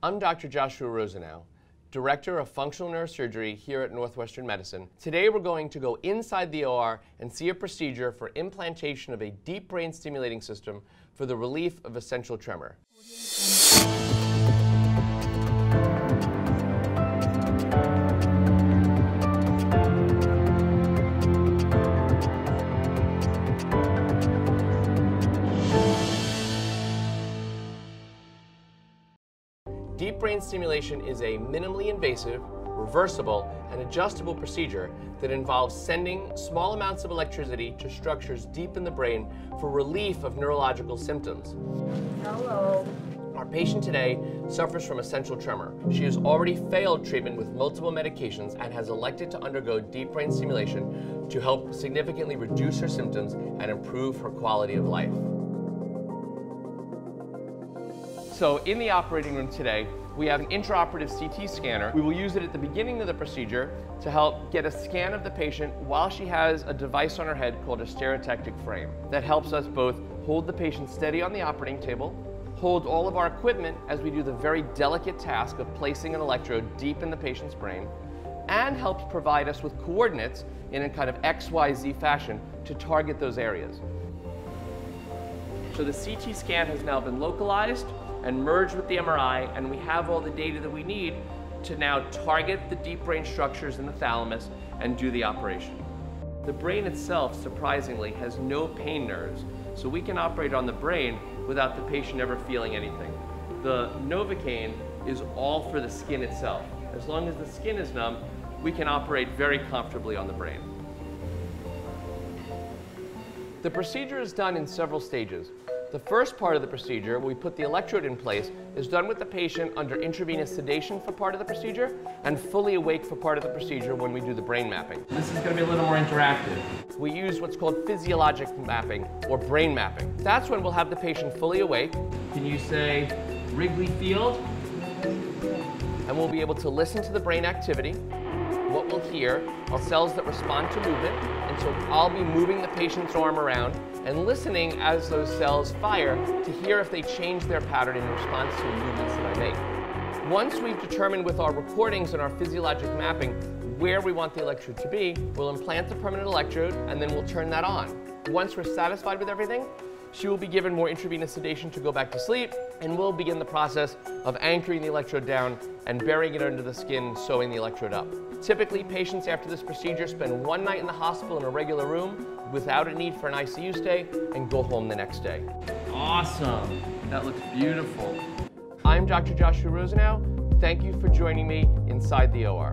I'm Dr. Joshua Rosenow, Director of Functional Neurosurgery here at Northwestern Medicine. Today we're going to go inside the OR and see a procedure for implantation of a deep brain stimulating system for the relief of essential tremor. Deep brain stimulation is a minimally invasive, reversible, and adjustable procedure that involves sending small amounts of electricity to structures deep in the brain for relief of neurological symptoms. Hello. Our patient today suffers from essential tremor. She has already failed treatment with multiple medications and has elected to undergo deep brain stimulation to help significantly reduce her symptoms and improve her quality of life. So in the operating room today, we have an intraoperative CT scanner. We will use it at the beginning of the procedure to help get a scan of the patient while she has a device on her head called a stereotactic frame. That helps us both hold the patient steady on the operating table, hold all of our equipment as we do the very delicate task of placing an electrode deep in the patient's brain, and helps provide us with coordinates in a kind of XYZ fashion to target those areas. So the CT scan has now been localized and merge with the MRI, and we have all the data that we need to now target the deep brain structures in the thalamus and do the operation. The brain itself, surprisingly, has no pain nerves, so we can operate on the brain without the patient ever feeling anything. The Novocaine is all for the skin itself. As long as the skin is numb, we can operate very comfortably on the brain. The procedure is done in several stages. The first part of the procedure, where we put the electrode in place, is done with the patient under intravenous sedation for part of the procedure and fully awake for part of the procedure when we do the brain mapping. This is going to be a little more interactive. We use what's called physiologic mapping or brain mapping. That's when we'll have the patient fully awake. Can you say Wrigley Field? And we'll be able to listen to the brain activity. What we'll hear are cells that respond to movement, and so I'll be moving the patient's arm around and listening as those cells fire to hear if they change their pattern in response to the movements that I make. Once we've determined with our recordings and our physiologic mapping where we want the electrode to be, we'll implant the permanent electrode and then we'll turn that on. Once we're satisfied with everything, she will be given more intravenous sedation to go back to sleep, and we'll begin the process of anchoring the electrode down and burying it under the skin, sewing the electrode up. Typically, patients after this procedure spend one night in the hospital in a regular room without a need for an ICU stay and go home the next day. Awesome. That looks beautiful. I'm Dr. Joshua Rosenow. Thank you for joining me inside the OR.